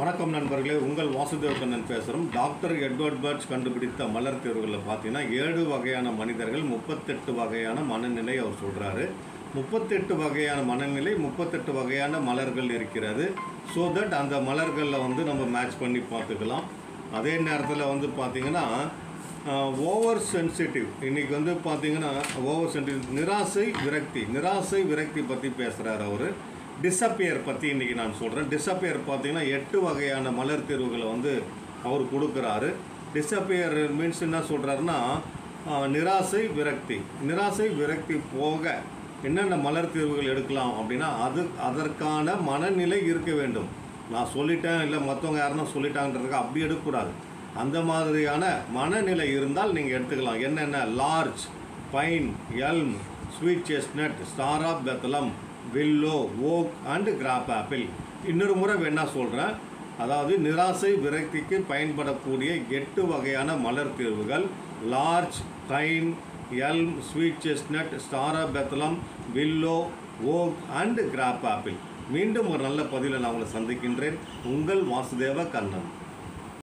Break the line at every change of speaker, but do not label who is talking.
வணக்கம் நண்பர்களே உங்கள் வாசுதேவ கண்ணன் பேசுகிறோம் டாக்டர் எட்வர்ட் பர்ட்ஸ் கண்டுபிடித்த மலர் தேர்வுகளில் பார்த்தீங்கன்னா ஏழு வகையான மனிதர்கள் முப்பத்தெட்டு வகையான மனநிலை அவர் சொல்கிறாரு முப்பத்தெட்டு வகையான மனநிலை முப்பத்தெட்டு வகையான மலர்கள் இருக்கிறது. ஸோ தட் அந்த மலர்களில் வந்து நம்ம மேட்ச் பண்ணி பார்த்துக்கலாம் அதே நேரத்தில் வந்து பார்த்திங்கன்னா ஓவர் சென்சிட்டிவ் இன்றைக்கி வந்து பார்த்திங்கன்னா ஓவர் சென்சிட்டிவ் நிராசை விரக்தி. நிராசை விரக்தி பற்றி பேசுகிறார் அவர். டிஸப்பியர் பற்றி இன்றைக்கி நான் சொல்கிறேன் டிஸப்பியர் பார்த்தீங்கன்னா எட்டு வகையான மலர் தேர்வுகளை வந்து அவர் கொடுக்குறாரு. டிஸப்பியர் மீன்ஸ் என்ன சொல்கிறாருன்னா நிராசை விரக்தி. நிராசை விரக்தி போக என்னென்ன மலர் தேர்வுகள் எடுக்கலாம் அப்படின்னா அது அதற்கான மனநிலை இருக்க வேண்டும். நான் சொல்லிட்டேன் இல்லை மற்றவங்க யாருன்னா சொல்லிட்டாங்கன்றதுக்கு அப்படி எடுக்கக்கூடாது. அந்த மாதிரியான மனநிலை இருந்தால் நீங்கள் எடுத்துக்கலாம். என்னென்ன? Large pine elm sweet chestnut star of Bethlehem willow oak and crab apple. இன்னொரு முறை வேணா சொல்கிறேன் அதாவது நிராசை விரக்திக்கு பயன்படக்கூடிய எட்டு வகையான மலர் தீர்வுகள். Large pine elm sweet chestnut star of Bethlehem willow oak and crab apple. மீண்டும் ஒரு நல்ல பதிவில் நான் உங்களை சந்திக்கின்றேன். உங்கள் வாசுதேவ கண்ணன்.